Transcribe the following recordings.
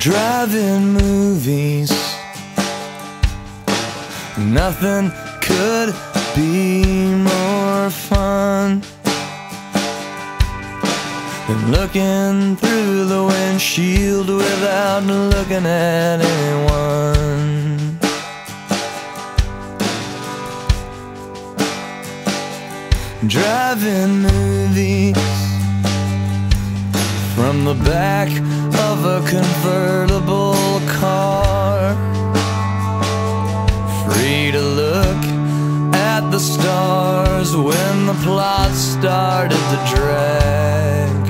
Drive-in movies, nothing could be more fun than looking through the windshield without looking at anyone. Drive-in movies from the back of a convertible car. Free to look at the stars when the plot started to drag.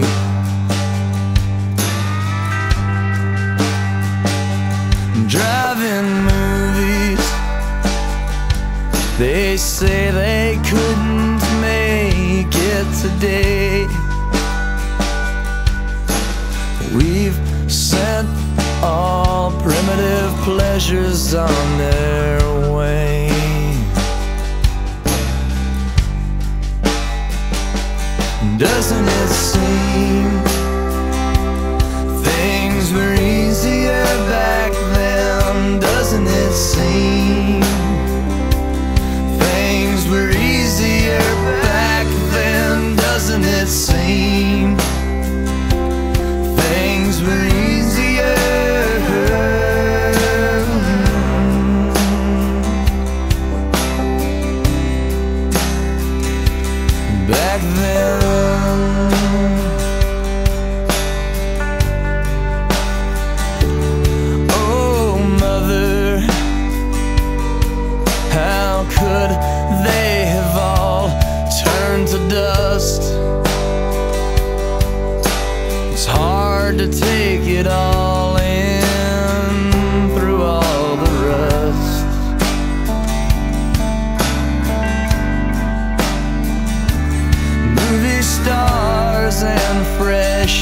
Drive-in movies, they say pleasures on their way. Doesn't it seem Back then.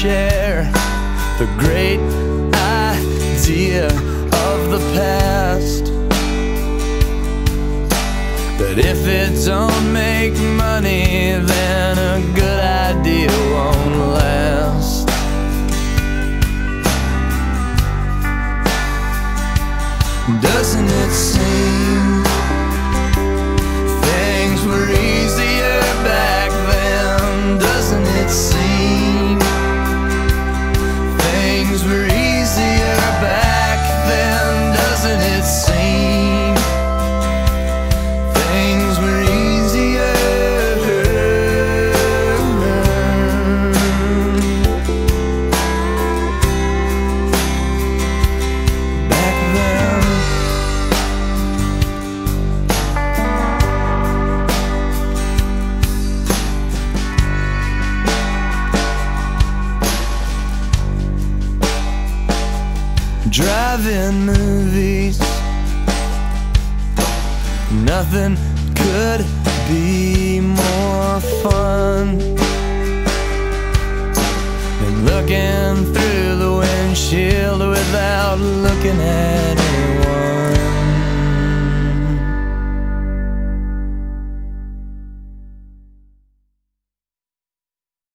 Air, the great idea of the past. But if it don't make money, then a good idea won't last. Doesn't it seem Drive-in movies, nothing could be more fun than looking through the windshield without looking at anyone.